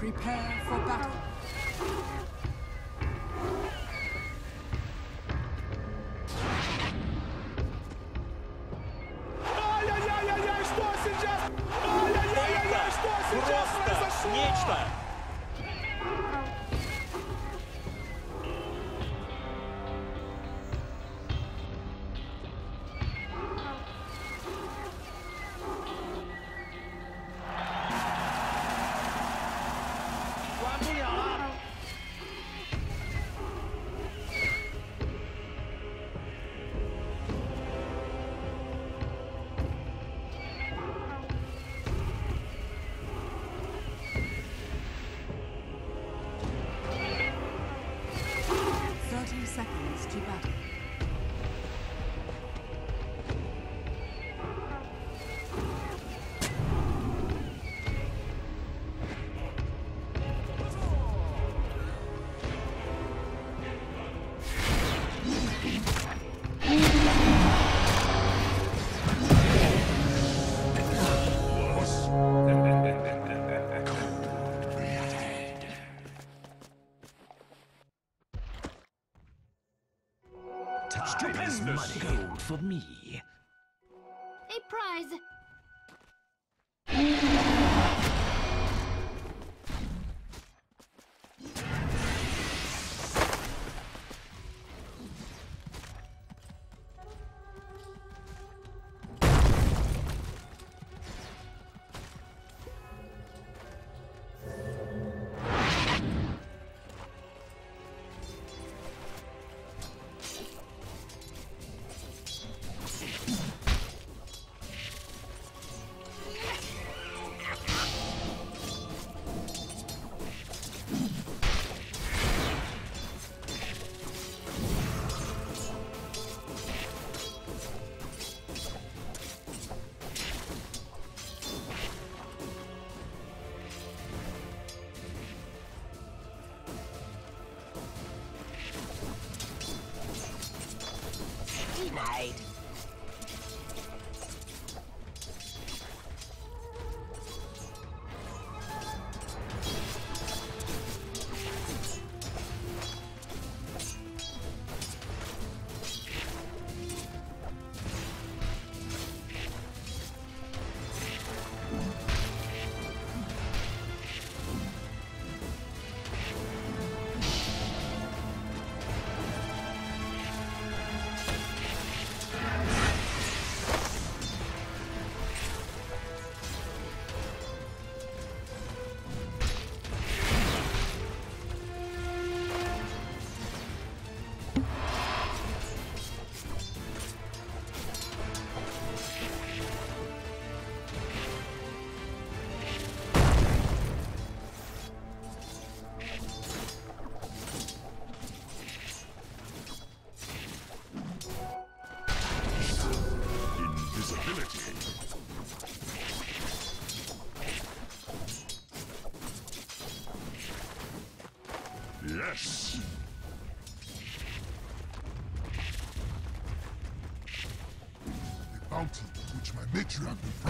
Prepare for battle. Prize. Denied. Invisibility. Yes. The bounty which my matriarch will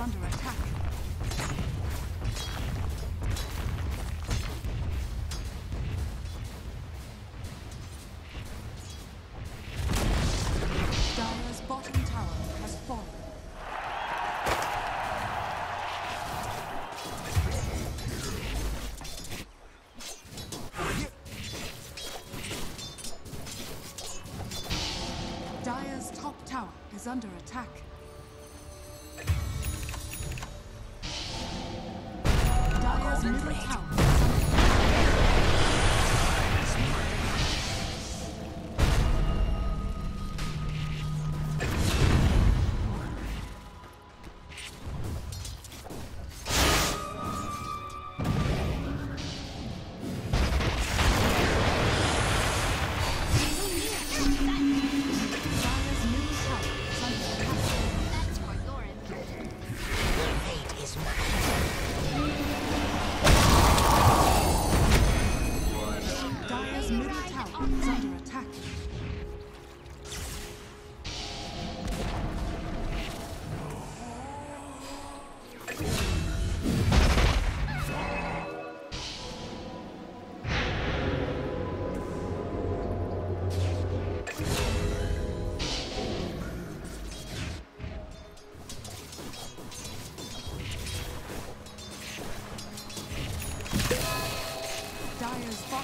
under attack. Dire's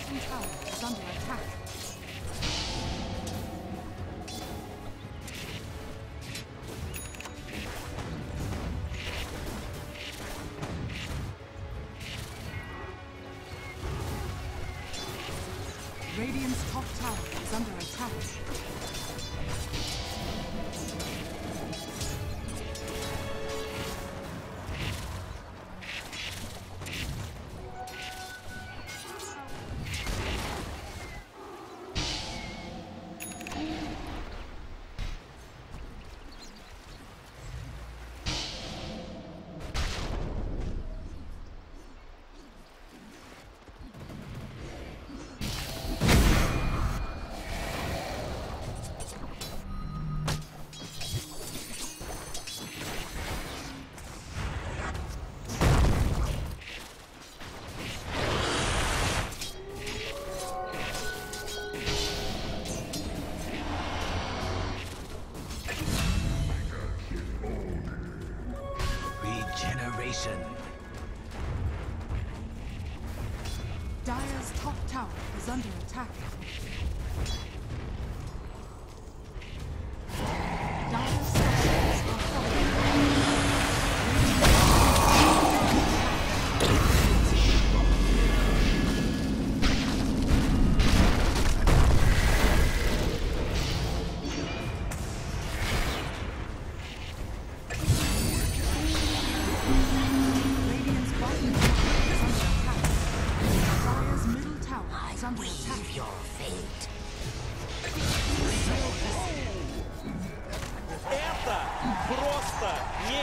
真差我的智商比